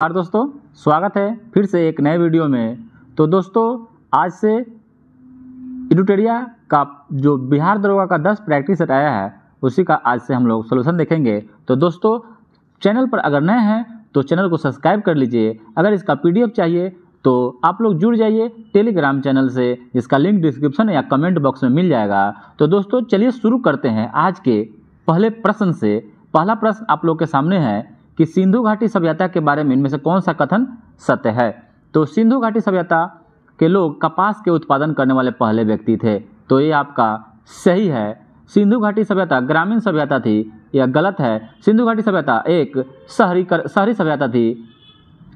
नमस्कार दोस्तों, स्वागत है फिर से एक नए वीडियो में। तो दोस्तों, आज से एडुटेरिया का जो बिहार दरोगा का 10 प्रैक्टिस सेट आया है, उसी का आज से हम लोग सोल्यूशन देखेंगे। तो दोस्तों, चैनल पर अगर नए हैं तो चैनल को सब्सक्राइब कर लीजिए। अगर इसका पीडीएफ चाहिए तो आप लोग जुड़ जाइए टेलीग्राम चैनल से, जिसका लिंक डिस्क्रिप्शन या कमेंट बॉक्स में मिल जाएगा। तो दोस्तों, चलिए शुरू करते हैं आज के पहले प्रश्न से। पहला प्रश्न आप लोग के सामने है कि सिंधु घाटी सभ्यता के बारे में इनमें से कौन सा कथन सत्य है? तो सिंधु घाटी सभ्यता के लोग कपास के उत्पादन करने वाले पहले व्यक्ति थे। तो ये आपका सही है। सिंधु घाटी सभ्यता ग्रामीण सभ्यता थी यह गलत है? सिंधु घाटी सभ्यता एक शहरी कर, शहरी सभ्यता थी,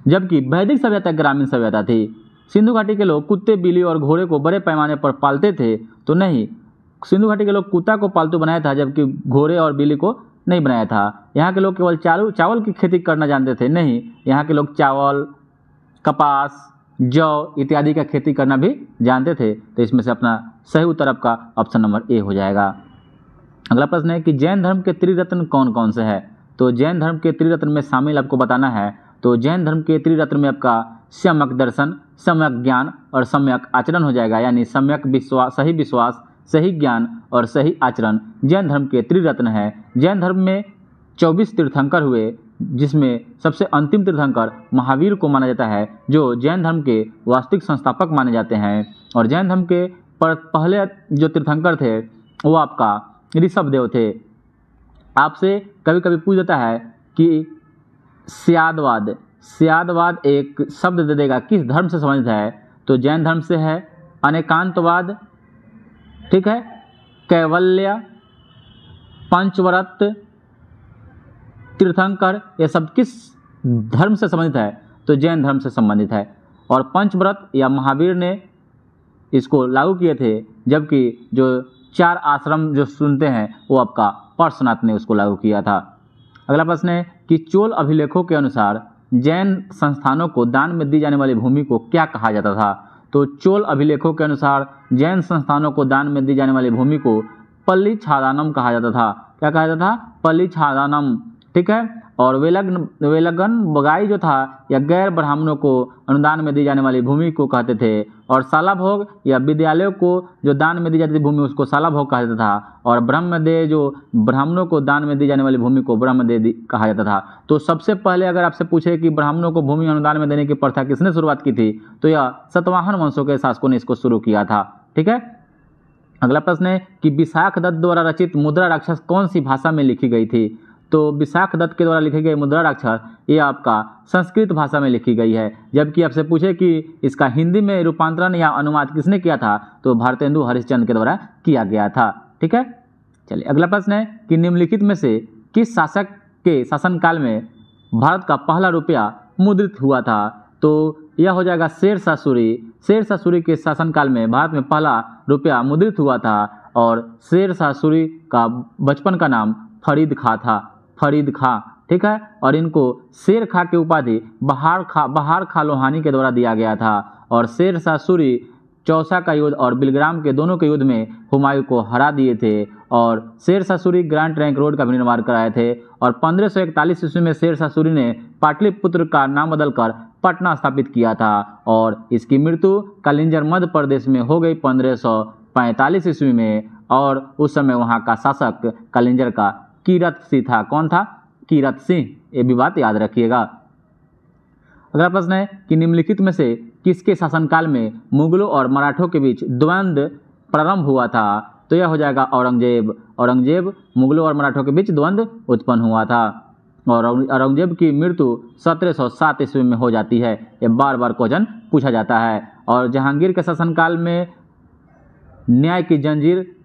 जबकि वैदिक सभ्यता ग्रामीण सभ्यता थी। सिंधु घाटी के लोग कुत्ते, बिल्ली और घोड़े को बड़े पैमाने पर पालते थे। तो नहीं, सिंधु घाटी के लोग कुत्ता को पालतू बनाया था, जबकि घोड़े और बिल्ली को नहीं बनाया था। यहाँ के लोग केवल चालू, चावल की खेती करना जानते थे, नहीं। यहाँ के लोग चावल, कपास, जौ इत्यादि का खेती करना भी जानते थे। तो इसमें से अपना सही उत्तर आपका ऑप्शन नंबर ए हो जाएगा। अगला प्रश्न है कि जैन धर्म के त्रिरत्न कौन कौन से है? तो जैन धर्म के त्रिरत्न में शामिल आपको बताना है। तो जैन धर्म के त्रिरत्न में आपका सम्यक दर्शन, सम्यक ज्ञान और सम्यक आचरण हो जाएगा। यानी सम्यक विश्वास, सही विश्वास सही ज्ञान और सही आचरण जैन धर्म के त्रिरत्न है। जैन धर्म में चौबीस तीर्थंकर हुए, जिसमें सबसे अंतिम तीर्थंकर महावीर को माना जाता है, जो जैन धर्म के वास्तविक संस्थापक माने जाते हैं। और जैन धर्म के पर पहले जो तीर्थंकर थे, वो आपका ऋषभ देव थे। आपसे कभी कभी पूछ देता है कि सियादवाद सियादवाद एक शब्द दे देगा, किस धर्म से संबंधित है? तो जैन धर्म से है, अनेकांतवाद ठीक है? कैवल्य, पंचव्रत, तीर्थंकर, ये सब किस धर्म से संबंधित है? तो जैन धर्म से संबंधित है। और पंचव्रत या महावीर ने इसको लागू किए थे, जबकि जो चार आश्रम जो सुनते हैं, वो आपका पार्श्वनाथ ने उसको लागू किया था। अगला प्रश्न है कि चोल अभिलेखों के अनुसार जैन संस्थानों को दान में दी जाने वाली भूमि को क्या कहा जाता था? तो चोल अभिलेखों के अनुसार जैन संस्थानों को दान में दी जाने वाली भूमि को पल्ली छादानम कहा जाता था। क्या कहा जाता था? पल्ली छादानम ठीक है? और वेलगन वेलगन बगाई जो था या गैर ब्राह्मणों को अनुदान में दी जाने वाली भूमि को कहते थे। और साला भोग या विद्यालयों को जो दान में दी जाती थी भूमि, उसको साला भोग कहा जाता था। और ब्रह्मदेव जो ब्राह्मणों को दान में दी जाने वाली भूमि को ब्रह्मदेव कहा जाता था। तो सबसे पहले अगर आपसे पूछे कि ब्राह्मणों को भूमि अनुदान में देने की प्रथा किसने शुरुआत की थी तो यह सतवाहन वंशों के शासकों ने इसको शुरू किया था। ठीक है? अगला प्रश्न है कि विशाख दत्त द्वारा रचित मुद्रा राक्षस कौन सी भाषा में लिखी गई थी? तो विशाख दत्त के द्वारा लिखी गई मुद्रा राक्षस ये आपका संस्कृत भाषा में लिखी गई है। जबकि आपसे पूछे कि इसका हिंदी में रूपांतरण या अनुवाद किसने किया था तो भारतेंदु हरिश्चंद्र के द्वारा किया गया था। ठीक है? चलिए, अगला प्रश्न है कि निम्नलिखित में से किस शासक के शासनकाल में भारत का पहला रुपया मुद्रित हुआ था? तो यह हो जाएगा शेर शाह सूरी शेर शाह सूरी के शासनकाल में भारत में पहला रुपया मुद्रित हुआ था और शेर शाह सूरी का बचपन का नाम फरीद खां था। फरीद खां, ठीक है? और इनको शेर खां की उपाधि, बहार खा बहार खा लोहानी के द्वारा दिया गया था। और शेर शाह सूरी चौसा का युद्ध और बिलग्राम के दोनों के युद्ध में हुमायूं को हरा दिए थे और Sher Shah Suri grand trunk road का भी निर्माण कराए थे। और पंद्रह सौ इकतालीस ईस्वी में शेर शाह सूरी ने पाटलिपुत्र का नाम बदलकर पटना स्थापित किया था और इसकी मृत्यु कलिंजर मध्य प्रदेश में हो गई पंद्रह सौ पैंतालीस ईस्वी में और उस समय वहाँ का शासक कलिंजर का कीरत सिंह था। कौन था? कीरत सिंह। ये भी बात याद रखिएगा। अगला प्रश्न है कि निम्नलिखित में से किसके शासनकाल में मुगलों और मराठों के बीच द्वंद्व प्रारंभ हुआ था? तो यह हो जाएगा औरंगज़ेब। औरंगज़ेब मुगलों और मराठों के बीच द्वंद्व उत्पन्न हुआ था। और औरंगज़ेब की मृत्यु 1707 ईस्वी में हो जाती है। ये बार बार क्वेश्चन पूछा जाता है। और जहांगीर के शासनकाल में न्याय की जंजीर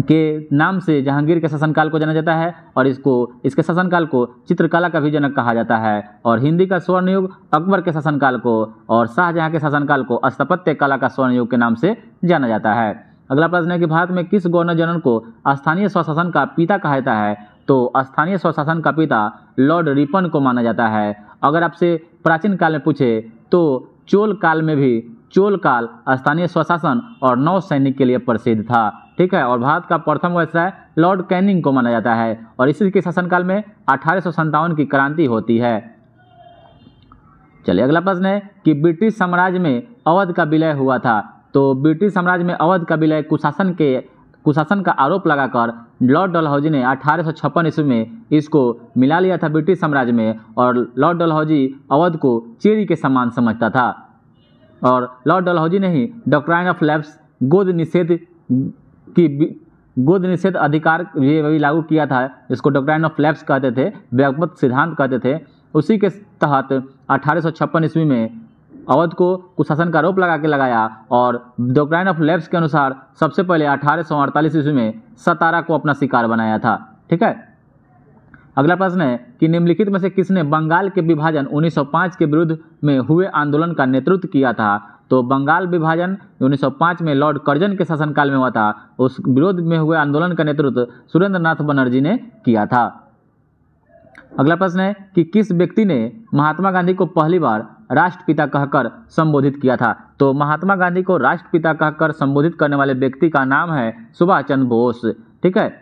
के नाम से जहांगीर के शासनकाल को जाना जाता है और इसको, इसके शासनकाल को चित्रकला का भी जनक कहा जाता है। और हिंदी का स्वर्णयुग अकबर के शासनकाल को और शाहजहां के शासनकाल को स्थापत्य कला का स्वर्ण युग के नाम से जाना जाता है। अगला प्रश्न है कि भारत में किस गवर्नर जनरल को स्थानीय स्वशासन का पिता कहा जाता है? तो स्थानीय स्वशासन का पिता लॉर्ड रिपन को माना जाता है। अगर आपसे प्राचीन काल में पूछे तो चोल काल में भी चोल काल स्थानीय स्वशासन और नौ सैनिक के लिए प्रसिद्ध था। ठीक है, और भारत का प्रथम व्यवसाय लॉर्ड कैनिंग को माना जाता है, और इसी के शासनकाल में अठारह सौ सत्तावन की क्रांति होती है। चलिए अगला प्रश्न है कि ब्रिटिश साम्राज्य में अवध का विलय हुआ था तो ब्रिटिश साम्राज्य में अवध का विलय कुशासन के, कुशासन का आरोप लगाकर लॉर्ड डलहौजी ने अठारह ईस्वी में इसको मिला लिया था ब्रिटिश साम्राज्य में, और लॉर्ड डलहौजी अवध को चेरी के समान समझता था। और लॉर्ड डलहौजी ने ही डॉक्ट्राइन ऑफ़ लैब्स गोद निषेध की गोद निषेध अधिकार ये वही लागू किया था इसको डॉक्ट्राइन ऑफ़ लैब्स कहते थे व्यापक सिद्धांत कहते थे। उसी के तहत अठारह सौ छप्पन ईस्वी में अवध को कुशासन का आरोप लगा के लगाया और डॉक्ट्राइन ऑफ़ लैब्स के अनुसार सबसे पहले अठारह सौ अड़तालीस ईस्वी में सतारा को अपना शिकार बनाया था। ठीक है? अगला प्रश्न है कि निम्नलिखित में से किसने बंगाल के विभाजन 1905 के विरुद्ध में हुए आंदोलन का नेतृत्व किया था? तो बंगाल विभाजन 1905 में लॉर्ड कर्जन के शासनकाल में हुआ था। उस विरोध में हुए आंदोलन का नेतृत्व सुरेंद्र नाथ बनर्जी ने किया था। अगला प्रश्न है कि किस व्यक्ति ने महात्मा गांधी को पहली बार राष्ट्रपिता कहकर संबोधित किया था? तो महात्मा गांधी को राष्ट्रपिता कहकर संबोधित करने वाले व्यक्ति का नाम है सुभाष चंद्र बोस। ठीक है?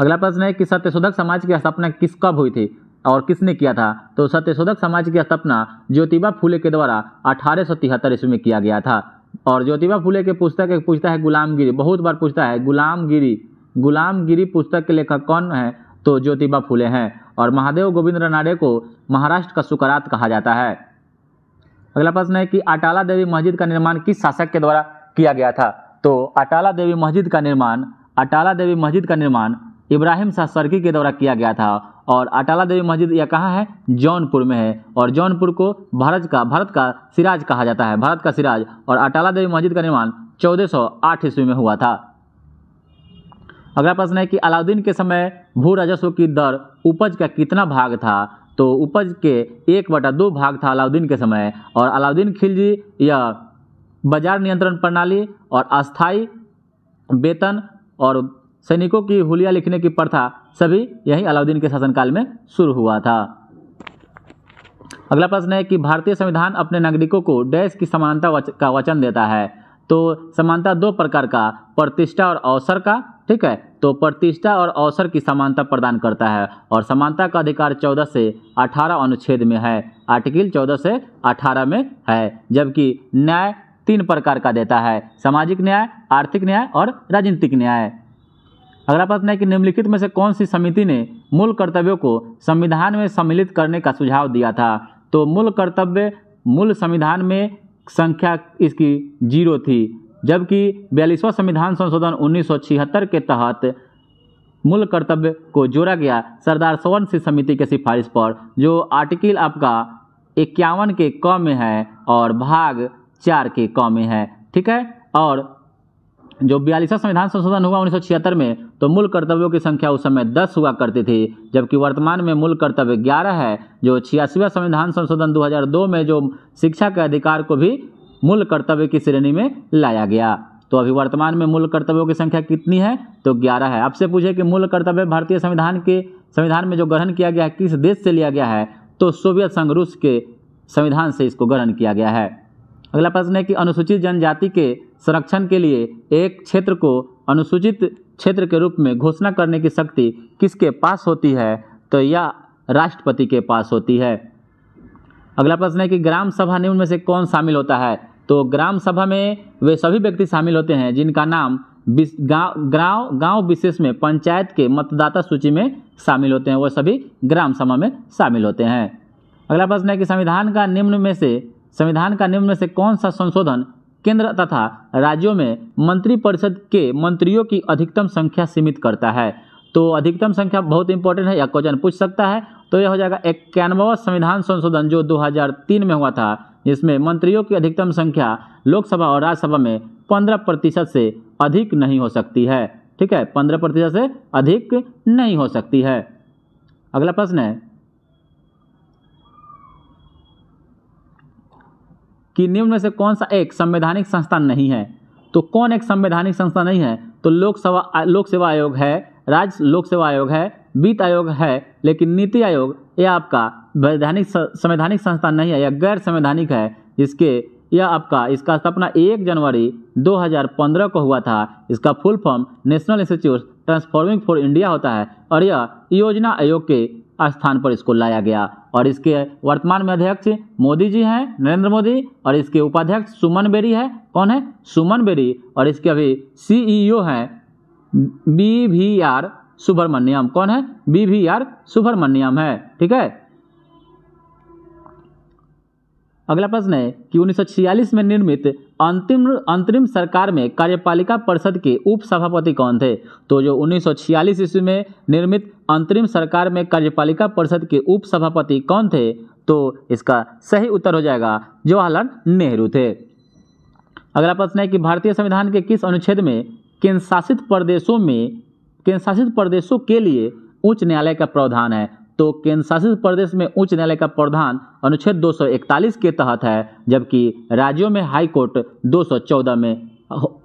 अगला प्रश्न है कि सत्यशोधक समाज की स्थापना किस कब हुई थी और किसने किया था? तो सत्यशोधक समाज की स्थापना ज्योतिबा फूले के द्वारा अठारह सौ तिहत्तर ईस्वी में किया गया था। और ज्योतिबा फूले के पुस्तक एक पूछता है गुलामगिरी, बहुत बार पूछता है, गुलामगिरी गुलामगिरी पुस्तक के लेखक कौन है? तो ज्योतिबा फूले हैं। और महादेव गोविंद रानाडे को महाराष्ट्र का सुकरात कहा जाता है। अगला प्रश्न है कि अटाला देवी मस्जिद का निर्माण किस शासक के द्वारा किया गया था? तो अटाला देवी मस्जिद का निर्माण, अटाला देवी मस्जिद का निर्माण इब्राहिम शाह सरकी के द्वारा किया गया था और अटाला देवी मस्जिद यह कहाँ है? जौनपुर में है। और जौनपुर को भारत का भारत का सिराज कहा जाता है, भारत का सिराज। और अटाला देवी मस्जिद का निर्माण चौदह सौ आठ ईस्वी में हुआ था। अगला प्रश्न है कि अलाउद्दीन के समय भू राजस्व की दर उपज का कितना भाग था? तो उपज के एक बटा दो भाग था अलाउद्दीन के समय। और अलाउद्दीन खिलजी, यह बाज़ार नियंत्रण प्रणाली और अस्थाई वेतन और सैनिकों की हुलिया लिखने की प्रथा सभी यही अलाउद्दीन के शासनकाल में शुरू हुआ था। अगला प्रश्न है कि भारतीय संविधान अपने नागरिकों को डैश की समानता वच, का वचन देता है। तो समानता दो प्रकार का प्रतिष्ठा और अवसर का ठीक है? तो प्रतिष्ठा और अवसर की समानता प्रदान करता है और समानता का अधिकार चौदह से अठारह अनुच्छेद में है। आर्टिकल चौदह से अठारह में है जबकि न्याय तीन प्रकार का देता है। सामाजिक न्याय आर्थिक न्याय और राजनीतिक न्याय। अगला प्रश्न है कि निम्नलिखित में से कौन सी समिति ने मूल कर्तव्यों को संविधान में सम्मिलित करने का सुझाव दिया था तो मूल कर्तव्य मूल संविधान में संख्या इसकी ज़ीरो थी, जबकि बयालीसवां संविधान संशोधन उन्नीस सौ छिहत्तर के तहत मूल कर्तव्य को जोड़ा गया सरदार सवर्ण सिंह समिति के सिफारिश पर, जो आर्टिकल आपका इक्यावन के क में है और भाग चार के क में है, ठीक है? और जो बयालीसवा संविधान संशोधन हुआ उन्नीस सौ छिहत्तर में तो मूल कर्तव्यों की संख्या उस समय दस हुआ करती थी, जबकि वर्तमान में मूल कर्तव्य ग्यारह है, जो छियासीवा संविधान संशोधन 2002 में जो शिक्षा के अधिकार को भी मूल कर्तव्य की श्रेणी में लाया गया। तो अभी वर्तमान में मूल कर्तव्यों की संख्या कितनी है? तो ग्यारह है। आपसे पूछे कि मूल कर्तव्य भारतीय संविधान के, संविधान में जो ग्रहण किया गया है, किस देश से लिया गया है? तो सोवियत संघ रूस के संविधान से इसको ग्रहण किया गया है। अगला प्रश्न है कि अनुसूचित जनजाति के संरक्षण के लिए एक क्षेत्र को अनुसूचित क्षेत्र के रूप में घोषणा करने की शक्ति किसके पास होती है? तो यह राष्ट्रपति के पास होती है। अगला प्रश्न है कि ग्राम सभा निम्न में से कौन शामिल होता है? तो ग्राम सभा में वे सभी व्यक्ति शामिल होते हैं जिनका नाम गाँव गाँव विशेष में पंचायत के मतदाता सूची में शामिल होते हैं। वह सभी ग्राम सभा में शामिल होते हैं। अगला प्रश्न है कि संविधान का निम्न में से संविधान का निम्न में से कौन सा संशोधन केंद्र तथा राज्यों में मंत्रिपरिषद के मंत्रियों की अधिकतम संख्या सीमित करता है। तो अधिकतम संख्या बहुत इंपॉर्टेंट है, या क्वेश्चन पूछ सकता है? तो यह हो जाएगा इक्यानवा संविधान संशोधन जो 2003 में हुआ था, जिसमें मंत्रियों की अधिकतम संख्या लोकसभा और राज्यसभा में पंद्रह प्रतिशत से अधिक नहीं हो सकती है। ठीक है, पंद्रह प्रतिशत से अधिक नहीं हो सकती है। अगला प्रश्न है कि निम्न में से कौन सा एक संवैधानिक संस्था नहीं है? तो कौन एक संवैधानिक संस्था नहीं है? तो लोकसभा लोक सेवा आयोग है, राज्य लोक सेवा आयोग है, वित्त आयोग है, लेकिन नीति आयोग यह आपका वैधानिक संवैधानिक संस्था नहीं है यह गैर संवैधानिक है, जिसके यह आपका, इसका स्थापना एक जनवरी 2015 को हुआ था। इसका full form national institute transforming for India होता है, और यह योजना आयोग के स्थान पर इसको लाया गया। और इसके वर्तमान में अध्यक्ष मोदी जी हैं, नरेंद्र मोदी। और इसके उपाध्यक्ष सुमन बेरी है। कौन है? सुमन बेरी। और इसके अभी सीईओ हैं बी वी आर सुब्रमण्यम। कौन है? बी वी आर सुब्रमण्यम है। ठीक है? अगला प्रश्न है कि 1946 में निर्मित अंतिम, अंतरिम सरकार में कार्यपालिका परिषद के उप सभापति कौन थे? तो जो 1946 ईस्वी में निर्मित अंतरिम सरकार में कार्यपालिका परिषद के उप सभापति कौन थे? तो इसका सही उत्तर हो जाएगा जवाहरलाल नेहरू थे। अगला प्रश्न है कि भारतीय संविधान के किस अनुच्छेद में केंद्र शासित प्रदेशों में केंद्र शासित प्रदेशों के लिए उच्च न्यायालय का प्रावधान है? तो केंद्र शासित प्रदेश में उच्च न्यायालय का प्रावधान अनुच्छेद 241 के तहत है, जबकि राज्यों में हाई कोर्ट 214 में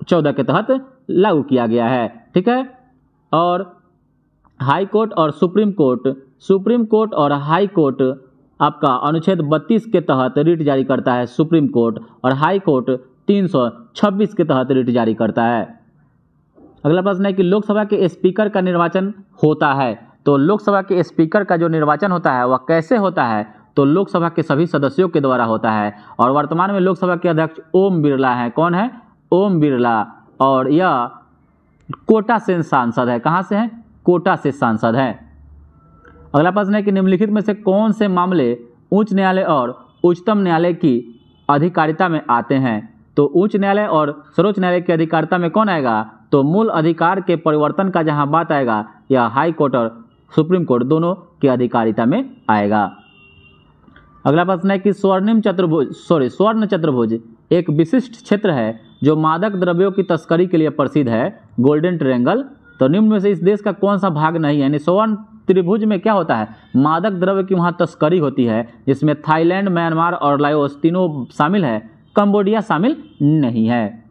14 के तहत लागू किया गया है, ठीक है? और हाई कोर्ट और सुप्रीम कोर्ट सुप्रीम कोर्ट और हाई कोर्ट आपका अनुच्छेद 32 के तहत रिट जारी करता है, सुप्रीम कोर्ट और हाई कोर्ट 326 के तहत रिट जारी करता है। अगला प्रश्न है कि लोकसभा के स्पीकर का निर्वाचन होता है तो लोकसभा के स्पीकर का जो निर्वाचन होता है, वह कैसे होता है? तो लोकसभा के सभी सदस्यों के द्वारा होता है। और वर्तमान में लोकसभा के अध्यक्ष ओम बिरला हैं। कौन है? ओम बिरला। और यह कोटा से सांसद है। कहाँ से हैं? कोटा से सांसद हैं। अगला प्रश्न है कि निम्नलिखित में से कौन से मामले उच्च न्यायालय और उच्चतम न्यायालय की अधिकारिता में आते हैं? तो उच्च न्यायालय और सर्वोच्च न्यायालय की अधिकारिता में कौन आएगा? तो मूल अधिकार के परिवर्तन का जहाँ बात आएगा, यह हाई कोर्ट और सुप्रीम कोर्ट दोनों की अधिकारिता में आएगा। अगला प्रश्न है कि स्वर्णिम चतुर्भुज सॉरी स्वर्ण चतुर्भुज एक विशिष्ट क्षेत्र है जो मादक द्रव्यों की तस्करी के लिए प्रसिद्ध है गोल्डन ट्रेंगल तो निम्न में से इस देश का कौन सा भाग नहीं है? यानी स्वर्ण त्रिभुज में क्या होता है? मादक द्रव्य की वहाँ तस्करी होती है, जिसमें थाईलैंड, म्यांमार और लाओस तीनों शामिल है, कंबोडिया शामिल नहीं है।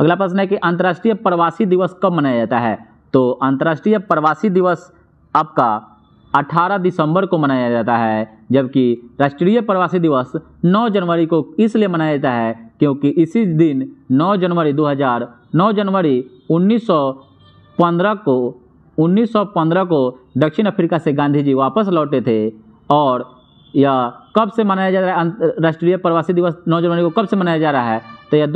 अगला प्रश्न है कि अंतर्राष्ट्रीय प्रवासी दिवस कब मनाया जाता है? तो अंतर्राष्ट्रीय प्रवासी दिवस आपका 18 दिसंबर को मनाया जाता है, जबकि राष्ट्रीय प्रवासी दिवस 9 जनवरी को इसलिए मनाया जाता है क्योंकि इसी दिन 9 जनवरी 2000 9 जनवरी 1915 को 1915 को दक्षिण अफ्रीका से गांधी जी वापस लौटे थे और यह कब से मनाया जा रहा है? राष्ट्रीय प्रवासी दिवस 9 जनवरी को कब से मनाया जा रहा है? तो यह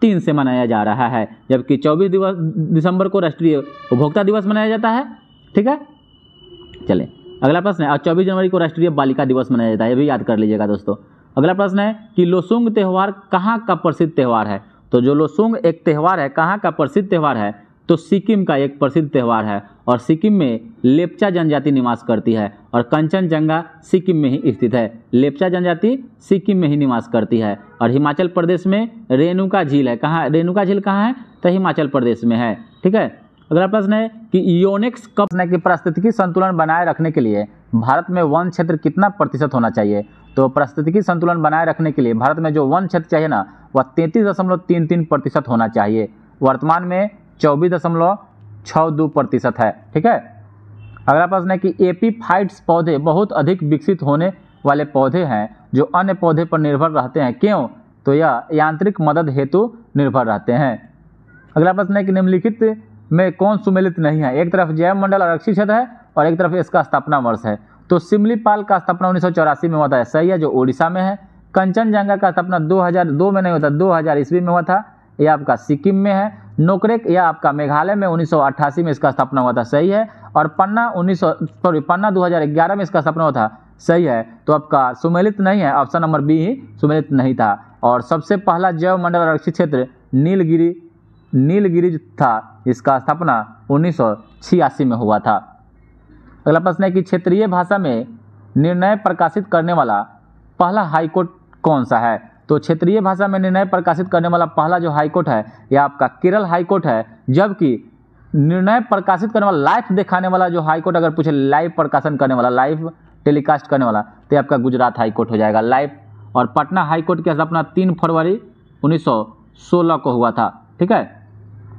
2003 से मनाया जा रहा है, जबकि 24 दिवस, दिसंबर को राष्ट्रीय उपभोक्ता दिवस मनाया जाता है। ठीक है? चले। अगला प्रश्न है और चौबीस जनवरी को राष्ट्रीय बालिका दिवस मनाया जाता है, ये भी याद कर लीजिएगा दोस्तों। अगला प्रश्न है कि लोसुंग त्यौहार कहाँ का प्रसिद्ध त्यौहार है? तो जो लोसुंग एक त्यौहार है, कहाँ का प्रसिद्ध त्यौहार है तो सिक्किम का एक प्रसिद्ध त्यौहार है और सिक्किम में लेप्चा जनजाति निवास करती है और कंचनजंगा सिक्किम में ही स्थित है। लेप्चा जनजाति सिक्किम में ही निवास करती है और हिमाचल प्रदेश में रेणुका झील है। कहाँ रेणुका झील कहाँ है? तो हिमाचल प्रदेश में है। ठीक है? अगला प्रश्न है कि योनिक्स कप की पारिस्थितिकी संतुलन बनाए रखने के लिए भारत में वन क्षेत्र कितना प्रतिशत होना चाहिए? तो पारिस्थितिकी संतुलन बनाए रखने के लिए भारत में जो वन क्षेत्र चाहिए ना, वह तैंतीस दशमलव तीन तीन प्रतिशत होना चाहिए। वर्तमान में चौबीस दशमलव छः दो प्रतिशत है, ठीक है? अगला प्रश्न है कि एपीफाइट्स पौधे बहुत अधिक विकसित होने वाले पौधे हैं जो अन्य पौधे पर निर्भर रहते हैं। क्यों? तो यह यांत्रिक मदद हेतु निर्भर रहते हैं। अगला प्रश्न है कि निम्नलिखित में कौन सुमेलित नहीं है? एक तरफ़ जैव मंडल आरक्षित क्षेत्र है और एक तरफ़ इसका स्थापना वर्ष है। तो सिमलीपाल का स्थापना उन्नीस सौ चौरासी में हुआ था, सही है, जो उड़ीसा में है। कंचनजंगा का स्थापना 2002 में नहीं होता 2000 ईस्वी में हुआ था। यह आपका सिक्किम में है, नोकरेक यह आपका मेघालय में उन्नीस सौ अट्ठासी में इसका स्थापना हुआ था, सही है? और पन्ना उन्नीस सौ सॉरी पन्ना 2011 में इसका स्थापना हुआ था, सही है? तो आपका सुमेलित नहीं है, ऑप्शन नंबर बी ही सुमेलित नहीं था। और सबसे पहला जैव मंडल आरक्षित क्षेत्र नीलगिरी नीलगिरी था, इसका स्थापना उन्नीस सौ छियासी में हुआ था। अगला प्रश्न है कि क्षेत्रीय भाषा में निर्णय प्रकाशित करने वाला पहला हाईकोर्ट कौन सा है? तो क्षेत्रीय भाषा में निर्णय प्रकाशित करने वाला पहला जो हाईकोर्ट है यह आपका केरल हाईकोर्ट है, जबकि निर्णय प्रकाशित करने वाला लाइव दिखाने वाला जो हाईकोर्ट, अगर पूछे लाइव प्रकाशन करने वाला लाइव टेलीकास्ट करने वाला तो आपका गुजरात हाईकोर्ट हो जाएगा लाइव और पटना हाईकोर्ट की स्थापना तीन फरवरी 1916 को हुआ था, ठीक है?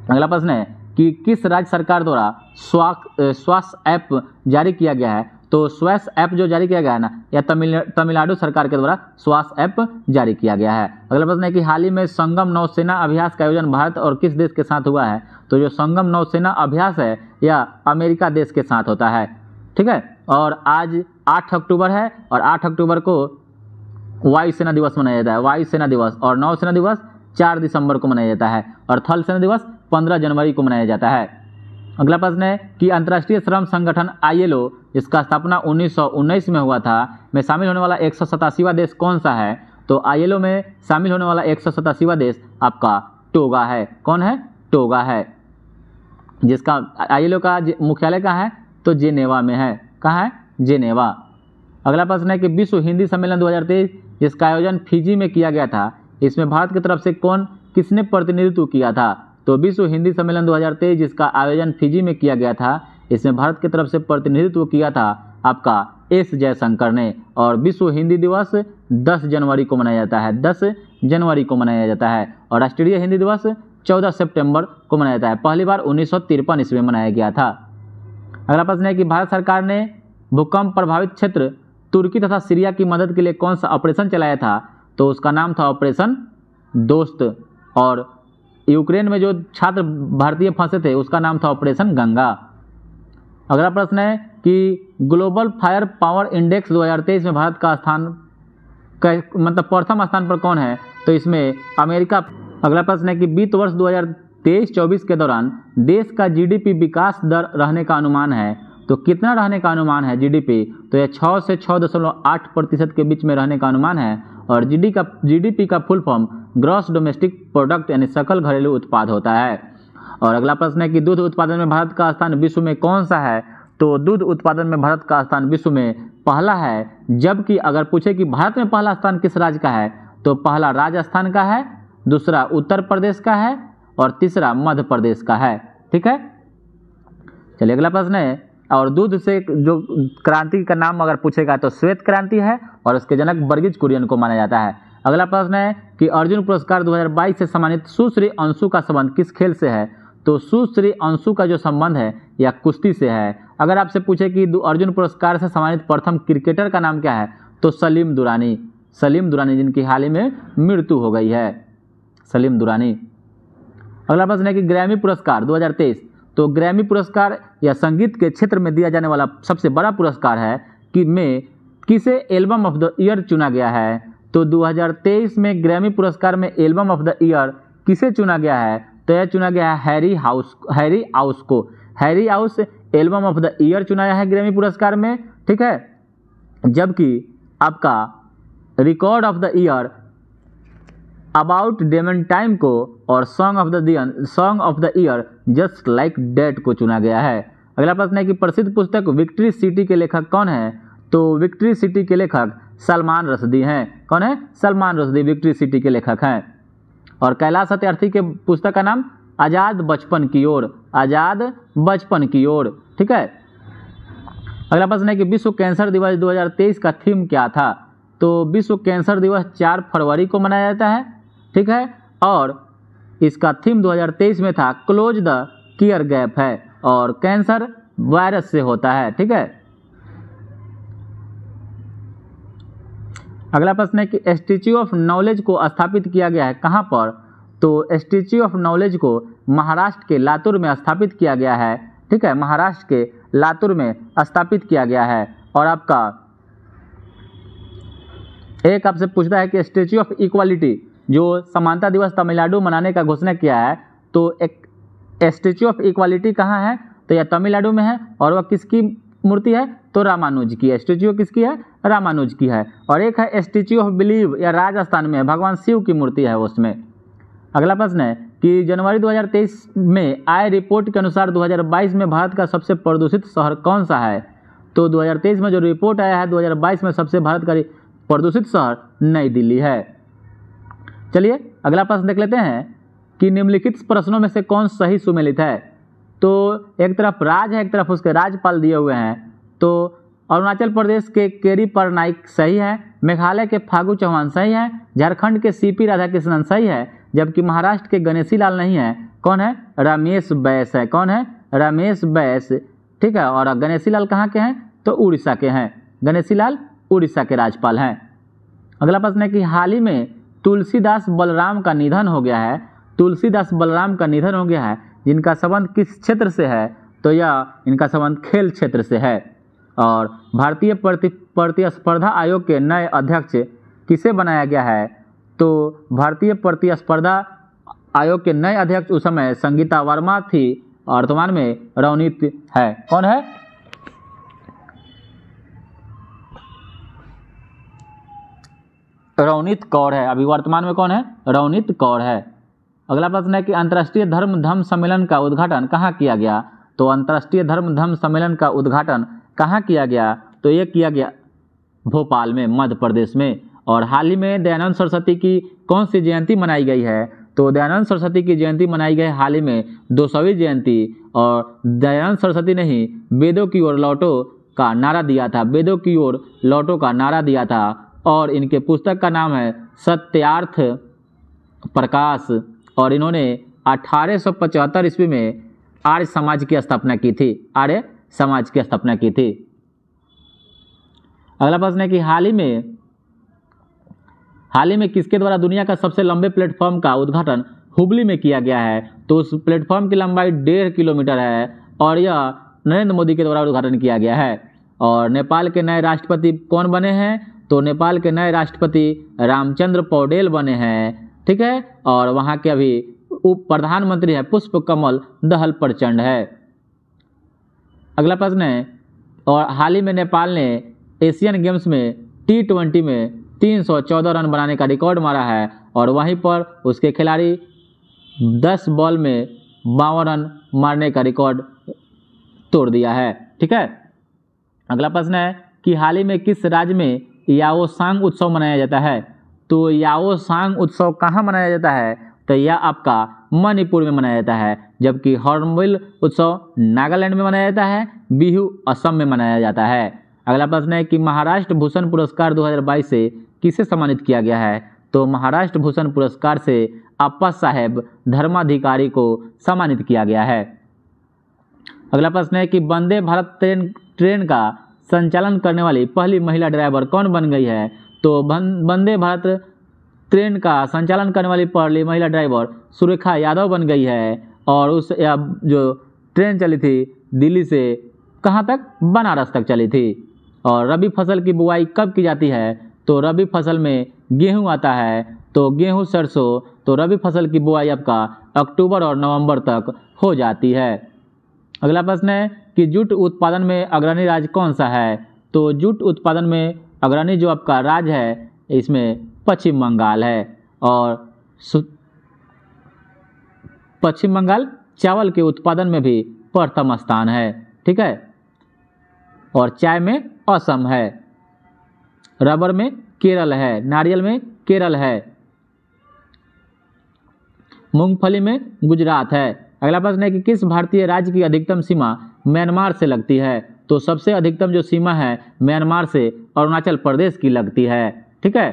अगला प्रश्न है कि किस राज्य सरकार द्वारा स्वास्थ्य स्वास्थ्य ऐप जारी किया गया है? तो स्वास्थ्य ऐप जो जारी किया गया है ना या तमिल, तमिलनाडु सरकार के द्वारा स्वास्थ्य ऐप जारी किया गया है। अगला प्रश्न है कि हाल ही में संगम नौसेना अभ्यास का आयोजन भारत और किस देश के साथ हुआ है? तो जो संगम नौसेना अभ्यास है, यह अमेरिका देश के साथ होता है। ठीक है? और आज आठ अक्टूबर है और आठ अक्टूबर को वायुसेना दिवस मनाया जाता है। वायुसेना दिवस और नौसेना दिवस चार दिसंबर को मनाया जाता है और थल सेना दिवस पंद्रह जनवरी को मनाया जाता है। अगला प्रश्न है कि अंतर्राष्ट्रीय श्रम संगठन आईएलओ, जिसका स्थापना 1919 में हुआ था, में शामिल होने वाला एक देश कौन सा है? तो आईएलओ में शामिल होने वाला एक देश आपका टोगा है। कौन है? टोगा है। जिसका आईएलओ का मुख्यालय कहाँ है? तो जेनेवा में है। कहाँ है? जेनेवा। अगला प्रश्न है कि विश्व हिंदी सम्मेलन 2023 जिसका आयोजन फिजी में किया गया था, इसमें भारत की तरफ़ से कौन, किसने प्रतिनिधित्व किया था? तो विश्व हिंदी सम्मेलन 2023 जिसका आयोजन फिजी में किया गया था, इसमें भारत की तरफ़ से प्रतिनिधित्व किया था आपका एस जयशंकर ने। और विश्व हिंदी दिवस 10 जनवरी को मनाया जाता है। 10 जनवरी को मनाया जाता है। और राष्ट्रीय हिंदी दिवस 14 सितंबर को मनाया जाता है। पहली बार उन्नीस ईस्वी में मनाया गया था। अगला प्रश्न है कि भारत सरकार ने भूकंप प्रभावित क्षेत्र तुर्की तथा सीरिया की मदद के लिए कौन सा ऑपरेशन चलाया था? तो उसका नाम था ऑपरेशन दोस्त और यूक्रेन में जो छात्र भारतीय फंसे थे, उसका नाम था ऑपरेशन गंगा। अगला प्रश्न है कि ग्लोबल फायर पावर इंडेक्स 2023 में भारत का स्थान मतलब प्रथम स्थान पर कौन है? तो इसमें अमेरिका। अगला प्रश्न है कि वित्त वर्ष 2023-24 के दौरान देश का जीडीपी विकास दर रहने का अनुमान है। तो कितना रहने का अनुमान है जीडीपी? तो यह छः से छः दशमलव आठ प्रतिशत के बीच में रहने का अनुमान है और जीडी का, जीडीपी का full form gross domestic product यानी सकल घरेलू उत्पाद होता है। और अगला प्रश्न है कि दूध उत्पादन में भारत का स्थान विश्व में कौन सा है? तो दूध उत्पादन में भारत का स्थान विश्व में पहला है, जबकि अगर पूछे कि भारत में पहला स्थान किस राज्य का है तो पहला राजस्थान का है, दूसरा उत्तर प्रदेश का है और तीसरा मध्य प्रदेश का है। ठीक है? चलिए अगला प्रश्न है, और दूध से जो क्रांति का नाम अगर पूछेगा तो श्वेत क्रांति है और उसके जनक बर्गिज कुरियन को माना जाता है। अगला प्रश्न है कि अर्जुन पुरस्कार 2022 से सम्मानित सुश्री अंशु का संबंध किस खेल से है? तो सुश्री अंशु का जो संबंध है या कुश्ती से है। अगर आपसे पूछे कि अर्जुन पुरस्कार से सम्मानित प्रथम क्रिकेटर का नाम क्या है तो सलीम दुरानी। सलीम दुरानी, जिनकी हाल ही में मृत्यु हो गई है। सलीम दुरानी। अगला प्रश्न है कि ग्रैमी पुरस्कार 2023 तो ग्रैमी पुरस्कार या संगीत के क्षेत्र में दिया जाने वाला सबसे बड़ा पुरस्कार है कि में किसे एल्बम ऑफ़ द ईयर चुना गया है? तो 2023 में ग्रैमी पुरस्कार में एल्बम ऑफ़ द ईयर किसे चुना गया है? तो यह चुना गया है हैरी हाउस हैरी हाउस को। Harry House album of the year चुनाया है ग्रैमी पुरस्कार में, ठीक है? जबकि आपका record of the year about damn time को और song of the दियन song of the year just like that को चुना गया है। अगला प्रश्न है कि प्रसिद्ध पुस्तक विक्ट्री सिटी के लेखक कौन है? तो विक्ट्री सिटी के लेखक सलमान रसदी हैं। कौन है? सलमान रसदी विक्ट्री सिटी के लेखक हैं। और कैलाश सत्यार्थी के पुस्तक का नाम, आज़ाद बचपन की ओर, आज़ाद बचपन की ओर, ठीक है? अगला प्रश्न है कि विश्व कैंसर दिवस 2023 का थीम क्या था? तो विश्व कैंसर दिवस 4 फरवरी को मनाया जाता है, ठीक है? और इसका थीम 2023 में था क्लोज द कियर गैप है, और कैंसर वायरस से होता है, ठीक है? अगला प्रश्न है कि स्टेच्यू ऑफ़ नॉलेज को स्थापित किया गया है कहाँ पर? तो स्टेच्यू ऑफ़ नॉलेज को महाराष्ट्र के लातूर में स्थापित किया गया है। ठीक है, महाराष्ट्र के लातूर में स्थापित किया गया है। और आपका एक आपसे पूछता है कि स्टेच्यू ऑफ़ इक्वालिटी, जो समानता दिवस तमिलनाडु मनाने का घोषणा किया है तो एक स्टेच्यू ऑफ़ इक्वालिटी कहाँ है? तो यह तमिलनाडु में है, और वह किसकी मूर्ति है तो रामानुज की है। स्टेच्यू किसकी है? रामानुज की है। और एक है स्टेच्यू ऑफ़ बिलीव, या राजस्थान में, भगवान शिव की मूर्ति है उसमें। अगला प्रश्न है कि जनवरी 2023 में आए रिपोर्ट के अनुसार 2022 में भारत का सबसे प्रदूषित शहर कौन सा है? तो 2023 में जो रिपोर्ट आया है 2022 में सबसे भारत का प्रदूषित शहर नई दिल्ली है। चलिए, अगला प्रश्न देख लेते हैं कि निम्नलिखित प्रश्नों में से कौन सही सुमेलित है? तो एक तरफ़ राज है, एक तरफ़ उसके राज्यपाल दिए हुए हैं। तो अरुणाचल प्रदेश के केरी परनाइक सही है, मेघालय के फागू चौहान सही है, झारखंड के सीपी राधाकृष्णन सही है, जबकि महाराष्ट्र के गणेशी लाल नहीं है। कौन है? रमेश बैस है। कौन है? रमेश बैस। ठीक है, और गणेशी लाल कहाँ के हैं? तो उड़ीसा के हैं। गणेशी लाल उड़ीसा के राज्यपाल हैं। अगला प्रश्न है कि हाल ही में तुलसीदास बलराम का निधन हो गया है। तुलसीदास बलराम का निधन हो गया है। जिनका संबंध किस क्षेत्र से है? तो यह इनका संबंध खेल क्षेत्र से है। और भारतीय प्रति, प्रतिस्पर्धा आयोग के नए अध्यक्ष किसे बनाया गया है? तो भारतीय प्रतिस्पर्धा आयोग के नए अध्यक्ष उस समय संगीता वर्मा थी वर्तमान में रवनीत है। कौन है? रवनीत कौर है। अभी वर्तमान में कौन है? रवनीत कौर है। अगला प्रश्न है कि अंतर्राष्ट्रीय धर्म धम्म सम्मेलन का उद्घाटन कहाँ किया गया? तो अंतर्राष्ट्रीय धर्म धम्म सम्मेलन का उद्घाटन कहाँ किया गया? तो ये किया गया भोपाल में, मध्य प्रदेश में। और हाल ही में दयानंद सरस्वती की कौन सी जयंती मनाई गई है? तो दयानंद सरस्वती की जयंती मनाई गई हाल ही में दो जयंती। और दयानंद सरस्वती ने ही वेदों की ओर लौटो का नारा दिया था। वेदों की ओर लौटो का नारा दिया था। और इनके पुस्तक का नाम है सत्यार्थ प्रकाश। और इन्होंने अठारह सौ पचहत्तर ईस्वी में आर्य समाज की स्थापना की थी, आर्य समाज की स्थापना की थी। अगला प्रश्न है कि हाल ही में, हाल ही में किसके द्वारा दुनिया का सबसे लंबे प्लेटफॉर्म का उद्घाटन हुबली में किया गया है? तो उस प्लेटफॉर्म की लंबाई डेढ़ किलोमीटर है और यह नरेंद्र मोदी के द्वारा उद्घाटन किया गया है। और नेपाल के नए राष्ट्रपति कौन बने हैं? तो नेपाल के नए राष्ट्रपति रामचंद्र पौडेल बने हैं। ठीक है? और वहाँ के अभी उप प्रधानमंत्री है पुष्प कमल दहल प्रचंड है। अगला प्रश्न है, और हाल ही में नेपाल ने एशियन गेम्स में टी ट्वेंटी में 314 रन बनाने का रिकॉर्ड मारा है, और वहीं पर उसके खिलाड़ी 10 बॉल में बावन रन मारने का रिकॉर्ड तोड़ दिया है। ठीक है? अगला प्रश्न है कि हाल ही में किस राज्य में याओ सांग उत्सव मनाया जाता है? तो याओ सांग उत्सव कहाँ मनाया जाता है? तो यह आपका मणिपुर में मनाया जाता है, जबकि हॉर्नबिल उत्सव नागालैंड में मनाया जाता है, बिहू असम में मनाया जाता है। अगला प्रश्न है कि महाराष्ट्र भूषण पुरस्कार 2022 से किसे सम्मानित किया गया है? तो महाराष्ट्र भूषण पुरस्कार से अप्पा साहेब धर्माधिकारी को सम्मानित किया गया है। अगला प्रश्न है कि वंदे भारत ट्रेन ट्रेन का संचालन करने वाली पहली महिला ड्राइवर कौन बन गई है? तो वंदे भारत ट्रेन का संचालन करने वाली पहली महिला ड्राइवर सुरेखा यादव बन गई है और उस जो ट्रेन चली थी दिल्ली से कहाँ तक? बनारस तक चली थी। और रबी फ़सल की बुआई कब की जाती है? तो रबी फ़सल में गेहूँ आता है। तो गेहूँ, सरसों तो रबी फ़सल की बुआई आपका अक्टूबर और नवंबर तक हो जाती है। अगला प्रश्न है कि जूट उत्पादन में अग्रणी राज्य कौन सा है? तो जूट उत्पादन में अग्रणी जो आपका राज्य है, इसमें पश्चिम बंगाल है और पश्चिम बंगाल चावल के उत्पादन में भी प्रथम स्थान है, ठीक है? और चाय में असम है, रबर में केरल है, नारियल में केरल है, मूंगफली में गुजरात है। अगला प्रश्न है कि किस भारतीय राज्य की अधिकतम सीमा म्यांमार से लगती है? तो सबसे अधिकतम जो सीमा है, म्यांमार से अरुणाचल प्रदेश की लगती है। ठीक है?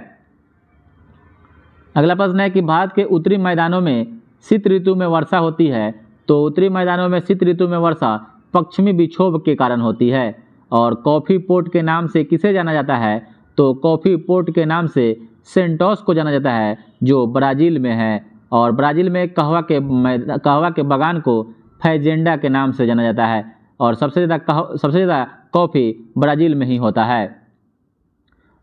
अगला प्रश्न है कि भारत के उत्तरी मैदानों में शीत ऋतु में वर्षा होती है तो उत्तरी मैदानों में शीत ऋतु में वर्षा पश्चिमी विक्षोभ के कारण होती है, और कॉफ़ी पोर्ट के नाम से किसे जाना जाता है? तो कॉफ़ी पोर्ट के नाम से सेंटोस को जाना जाता है, जो ब्राज़ील में है, और ब्राज़ील में कहवा के कहवा के बागान को फैजेंडा के नाम से जाना जाता है, और सबसे ज़्यादा सबसे ज़्यादा कॉफ़ी ब्राज़ील में ही होता है।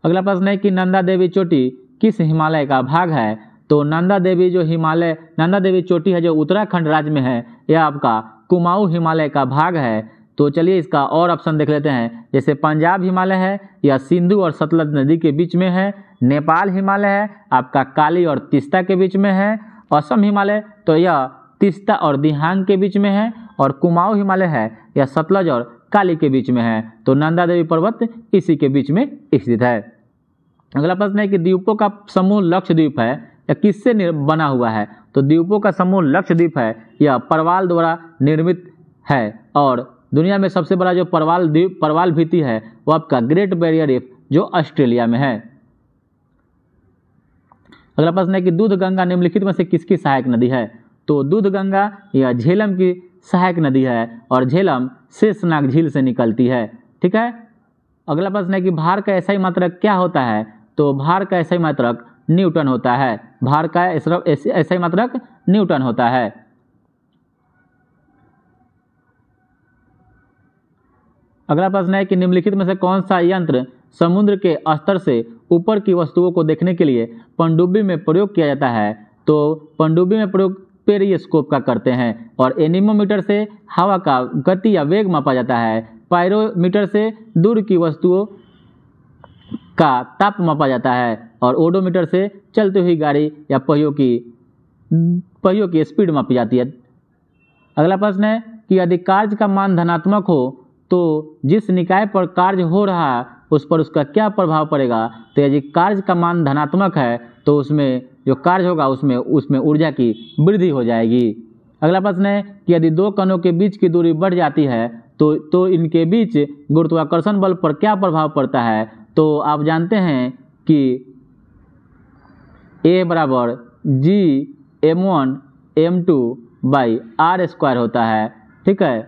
अगला प्रश्न है कि नंदा देवी चोटी किस हिमालय का भाग है? तो नंदा देवी जो हिमालय, नंदा देवी चोटी है जो उत्तराखंड राज्य में है, यह आपका कुमाऊँ हिमालय का भाग है। तो चलिए इसका और ऑप्शन देख लेते हैं। जैसे पंजाब हिमालय है, या सिंधु और सतलज नदी के बीच में है। नेपाल हिमालय है, आपका काली और तिस्ता के बीच में है। असम हिमालय तो यह तिस्ता और दिहांग के बीच में है। और कुमाऊँ हिमालय है, या सतलज और काली के बीच में है। तो नंदा देवी पर्वत इसी के बीच में स्थित है। अगला प्रश्न है कि द्वीपों का समूह लक्षद्वीप है या किससे बना हुआ है? तो द्वीपों का समूह लक्षद्वीप है यह परवाल द्वारा निर्मित है। और दुनिया में सबसे बड़ा जो परवाल द्वीप, परवाल भीति है, वो आपका ग्रेट बैरियर रीफ, जो ऑस्ट्रेलिया में है। अगला प्रश्न है कि दूध गंगा निम्नलिखित में से किसकी सहायक नदी है? तो दूध गंगा या झेलम की सहायक नदी है, और झेलम शेषनाग झील से निकलती है। ठीक है? अगला प्रश्न है कि भार का ऐसा ही मात्रक क्या होता है? तो भार का ऐसा ही मात्रक न्यूटन होता है। भार का ऐसा ही मात्रक न्यूटन होता है। अगला प्रश्न है कि निम्नलिखित में से कौन सा यंत्र समुद्र के स्तर से ऊपर की वस्तुओं को देखने के लिए पनडुब्बी में प्रयोग किया जाता है? तो पनडुब्बी में प्रयोग पेरिस्कोप का करते हैं और एनिमोमीटर से हवा का गति या वेग मापा जाता है। पायरोमीटर से दूर की वस्तुओं का ताप मापा जाता है और ओडोमीटर से चलती हुई गाड़ी या पहियों की पहियों की स्पीड मापी जाती है। अगला प्रश्न है कि यदि कार्य का मान धनात्मक हो तो जिस निकाय पर कार्य हो रहा है, उस पर उसका क्या प्रभाव पड़ेगा? तो यदि कार्य का मान धनात्मक है तो उसमें जो कार्य होगा, उसमें उसमें ऊर्जा की वृद्धि हो जाएगी। अगला प्रश्न है कि यदि दो कणों के बीच की दूरी बढ़ जाती है तो तो इनके बीच गुरुत्वाकर्षण बल पर क्या प्रभाव पड़ता है? तो आप जानते हैं कि ए बराबर G M one M two by R square होता है, ठीक है?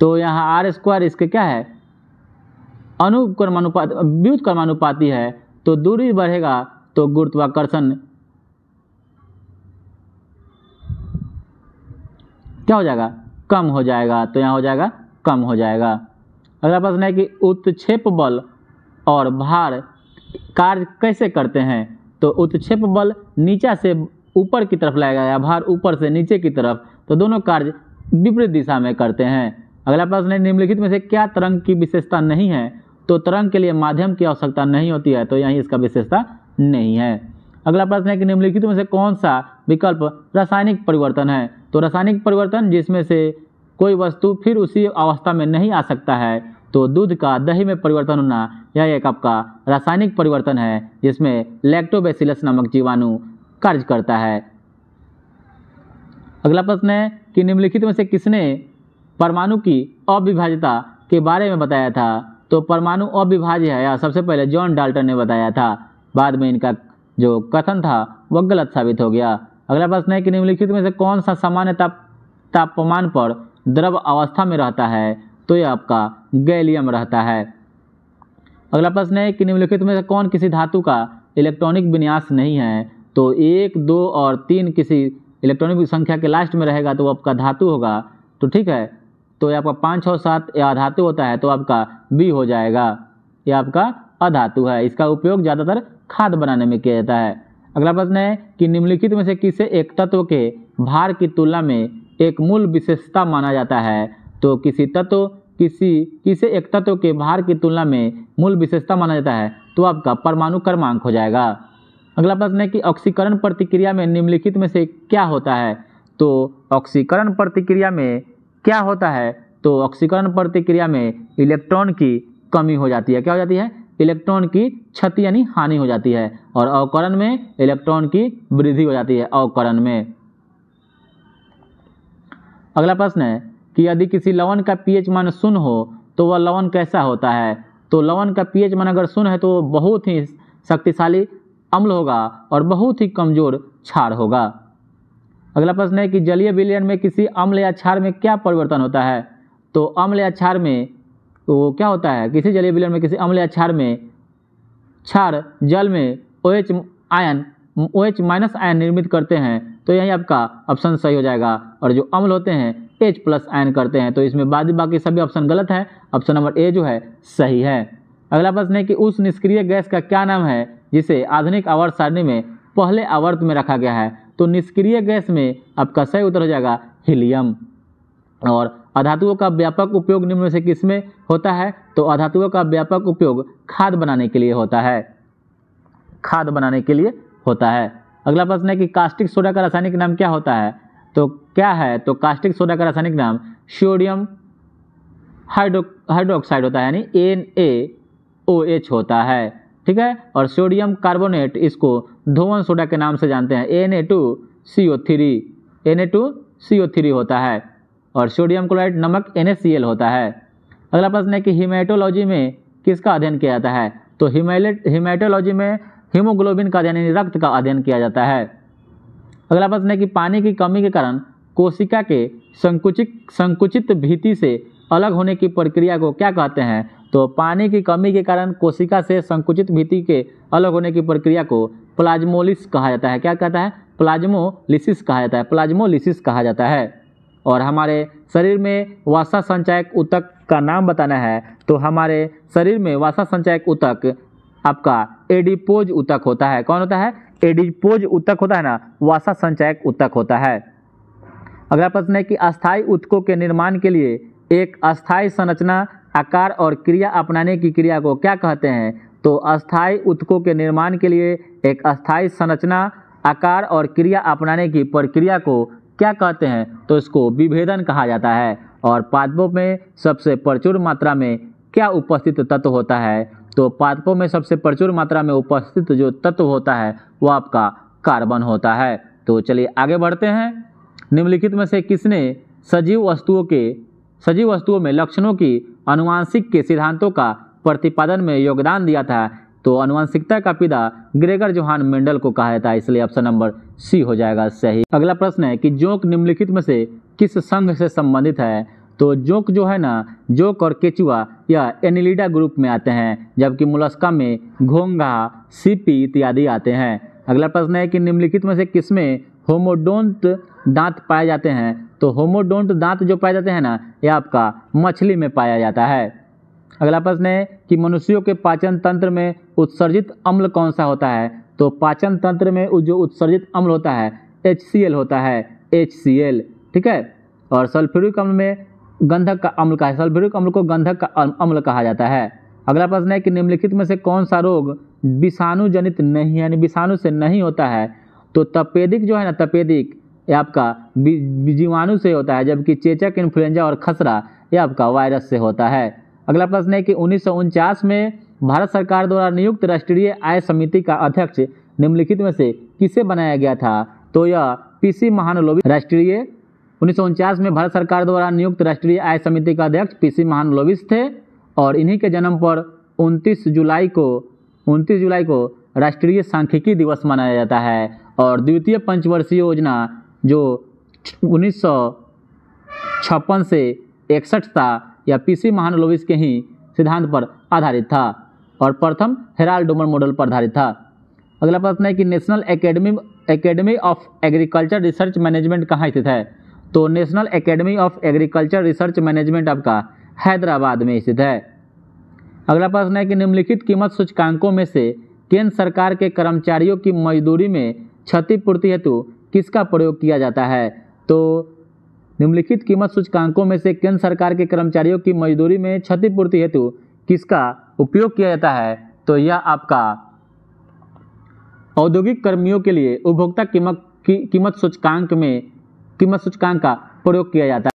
तो यहाँ आर स्क्वायर इसके क्या है? अनुक्रमानुपात व्युत्क्रमानुपाती है तो दूरी बढ़ेगा तो गुरुत्वाकर्षण क्या हो जाएगा? कम हो जाएगा तो यहाँ हो जाएगा, कम हो जाएगा। अगला प्रश्न है कि उत्क्षेप बल और भार कार्य कैसे करते हैं? तो उत्क्षेप बल नीचा से ऊपर की तरफ़ लाएगा या भार ऊपर से नीचे की तरफ़। तो दोनों कार्य विपरीत दिशा में करते हैं। अगला प्रश्न है, निम्नलिखित में से क्या तरंग की विशेषता नहीं है? तो तरंग के लिए माध्यम की आवश्यकता नहीं होती है तो यहीं इसका विशेषता नहीं है। अगला प्रश्न है कि निम्नलिखित में से कौन सा विकल्प रासायनिक परिवर्तन है? तो रासायनिक परिवर्तन जिसमें से कोई वस्तु फिर उसी अवस्था में नहीं आ सकता है। तो दूध का दही में परिवर्तन होना यह एक आपका रासायनिक परिवर्तन है, जिसमें लैक्टोबैसिलस नामक जीवाणु कार्य करता है। अगला प्रश्न है कि निम्नलिखित में से किसने परमाणु की अविभाज्यता के बारे में बताया था? तो परमाणु अविभाज्य है, या सबसे पहले जॉन डाल्टन ने बताया था। बाद में इनका जो कथन था, वह गलत साबित हो गया। अगला प्रश्न है कि निम्नलिखित में से कौन सा सामान्य ताप, तापमान पर द्रव अवस्था में रहता है? तो यह आपका गैलियम रहता है। अगला प्रश्न है कि निम्नलिखित में से कौन किसी धातु का इलेक्ट्रॉनिक विन्यास नहीं है? तो एक, दो और तीन किसी इलेक्ट्रॉनिक संख्या के लास्ट में रहेगा तो वो आपका धातु होगा। तो ठीक है तो ये आपका पाँच छः सात या धातु होता है तो आपका बी हो जाएगा। ये आपका अधातु है। इसका उपयोग ज़्यादातर खाद बनाने में किया जाता है। अगला प्रश्न है कि निम्नलिखित में से किसे एक तत्व के भार की तुलना में एक मूल विशेषता माना जाता है? तो किसी तत्व किसी, किसे एक तत्व के भार की तुलना में मूल विशेषता माना जाता है तो आपका परमाणु क्रमांक हो जाएगा। अगला प्रश्न है कि ऑक्सीकरण प्रतिक्रिया में निम्नलिखित में से क्या होता है? तो ऑक्सीकरण प्रतिक्रिया में क्या होता है? तो ऑक्सीकरण प्रतिक्रिया में इलेक्ट्रॉन की कमी हो जाती है। क्या हो जाती है? इलेक्ट्रॉन की क्षति यानी हानि हो जाती है और अवकरण में इलेक्ट्रॉन की वृद्धि हो जाती है अवकरण में। अगला प्रश्न है कि यदि किसी लवण का पीएच मान शून्य हो तो वह लवण कैसा होता है? तो लवण का पीएच मान अगर शून्य है तो बहुत ही शक्तिशाली अम्ल होगा और बहुत ही कमज़ोर क्षार होगा। अगला प्रश्न है कि जलीय विलयन में किसी अम्ल या क्षार में क्या परिवर्तन होता है? तो अम्ल या क्षार में तो क्या होता है? किसी जलीय विलयन में किसी अम्ल या क्षार में क्षार जल में O H ion O H minus ion निर्मित करते हैं तो यही आपका ऑप्शन सही हो जाएगा। और जो अम्ल होते हैं एच प्लस आयन करते हैं तो इसमें बाद बाकी सभी ऑप्शन गलत है। ऑप्शन नंबर ए जो है, सही है। अगला प्रश्न है कि उस निष्क्रिय गैस का क्या नाम है, जिसे आधुनिक आवर्त सारणी में पहले आवर्त में रखा गया है? तो निष्क्रिय गैस में आपका सही उत्तर हो जाएगा हीलियम। और अधातुओं का व्यापक उपयोग निम्न में से किसमें होता है? तो अधातुओं का व्यापक उपयोग खाद बनाने के लिए होता है। खाद बनाने के लिए होता है। अगला प्रश्न है कि कास्टिक सोडा का रासायनिक नाम क्या होता है? तो क्या है? तो कास्टिक सोडा का रासायनिक नाम सोडियम हाइड्रो हाइड्रोक्साइड होता है, यानी एन ए ओ एच होता है, ठीक है? और सोडियम कार्बोनेट इसको धोवन सोडा के नाम से जानते हैं N A two C O three N A two C O three होता है, और सोडियम क्लोराइड नमक एन ए सी एल होता है। अगला प्रश्न है कि हीमेटोलॉजी में किसका अध्ययन किया जाता है? तो हिमेलेट हीमेटोलॉजी में हीमोग्लोबिन का अध्ययन, यानी रक्त का अध्ययन किया जाता है। अगला प्रश्न है कि पानी की कमी के कारण कोशिका के संकुचित संकुचित भीति से अलग होने की प्रक्रिया को क्या कहते हैं? तो पानी की कमी के कारण कोशिका से संकुचित भीति के अलग होने की प्रक्रिया को प्लाज्मोलिस कहा जाता है। क्या कहता है? प्लाज्मोलिसिस कहा जाता है। प्लाज्मोलिसिस कहा जाता है। और हमारे शरीर में वसा संचायक उतक का नाम बताना है तो हमारे शरीर में वसा संचायक उतक आपका एडिपोज उतक होता है। कौन होता है? एडिपोज ऊतक होता है ना, वसा संचायक ऊतक होता है। अगला प्रश्न है कि अस्थायी ऊतकों के निर्माण के लिए एक अस्थायी संरचना, आकार और क्रिया अपनाने की क्रिया को क्या कहते हैं? तो अस्थायी ऊतकों के निर्माण के लिए एक अस्थायी संरचना, आकार और क्रिया अपनाने की प्रक्रिया को क्या कहते हैं? तो इसको विभेदन कहा जाता है। और पादपों में सबसे प्रचुर मात्रा में क्या उपस्थित तत्व होता है? तो पादपों में सबसे प्रचुर मात्रा में उपस्थित जो तत्व होता है, वो आपका कार्बन होता है। तो चलिए आगे बढ़ते हैं। निम्नलिखित में से किसने सजीव वस्तुओं के, सजीव वस्तुओं में लक्षणों की अनुवांशिक के सिद्धांतों का प्रतिपादन में योगदान दिया था? तो अनुवांशिकता का पिता ग्रेगर जोहान मेंडल को कहा जाता है। इसलिए ऑप्शन नंबर सी हो जाएगा सही। अगला प्रश्न है कि जोंक निम्नलिखित में से किस संघ से संबंधित है? तो जोंक जो है ना, जोंक और केचुआ यह एनिलिडा ग्रुप में आते हैं, जबकि मुलस्का में घोंगा सीपी इत्यादि आते हैं। अगला प्रश्न है कि निम्नलिखित में से किसमें होमोडोंट दांत पाए जाते हैं? तो होमोडोंट दांत जो पाए जाते हैं ना यह आपका मछली में पाया जाता है। अगला प्रश्न है कि मनुष्यों के पाचन तंत्र में उत्सर्जित अम्ल कौन सा होता है? तो पाचन तंत्र में जो उत्सर्जित अम्ल होता है, एचसीएल होता है, एचसीएल, ठीक है? और सल्फ्यूरिक अम्ल में गंधक का अम्ल का है। सल्फ्यूरिक अम्ल को गंधक का अम्ल कहा जाता है। अगला प्रश्न है कि निम्नलिखित में से कौन सा रोग विषाणु जनित नहीं, यानी विषाणु से नहीं होता है? तो तपेदिक जो है ना, तपेदिक, ये आपका जीवाणु से होता है, जबकि चेचक, इन्फ्लुएंजा और खसरा, ये आपका वायरस से होता है। अगला प्रश्न है कि उन्नीस सौ उनचास में भारत सरकार द्वारा नियुक्त राष्ट्रीय आय समिति का अध्यक्ष निम्नलिखित में से किसे बनाया गया था? तो यह पीसी महानलोबी राष्ट्रीय उन्नीस सौ उनचास में भारत सरकार द्वारा नियुक्त राष्ट्रीय आय समिति का अध्यक्ष पी पीसी महानलोबिस थे और इन्हीं के जन्म पर 29 जुलाई को 29 जुलाई को राष्ट्रीय सांख्यिकी दिवस मनाया जाता है और द्वितीय पंचवर्षीय योजना जो उन्नीस सौ छप्पन से इकसठ था या पीसी महानलोबिस के ही सिद्धांत पर आधारित था और प्रथम हेराल्ड डोमर मॉडल पर आधारित था। अगला प्रश्न है कि national academy academy of agriculture research management कहाँ स्थित है? तो national academy of agriculture research management आपका हैदराबाद में स्थित है। अगला प्रश्न है कि निम्नलिखित कीमत सूचकांकों में से केंद्र सरकार के कर्मचारियों की मजदूरी में क्षतिपूर्ति हेतु किसका प्रयोग किया जाता है? तो निम्नलिखित कीमत सूचकांकों में से केंद्र सरकार के कर्मचारियों की मजदूरी में क्षतिपूर्ति हेतु किसका उपयोग किया जाता है? तो यह आपका औद्योगिक कर्मियों के लिए उपभोक्ता कीमत की कीमत सूचकांक में कीमत सूचकांक का प्रयोग किया जाता है।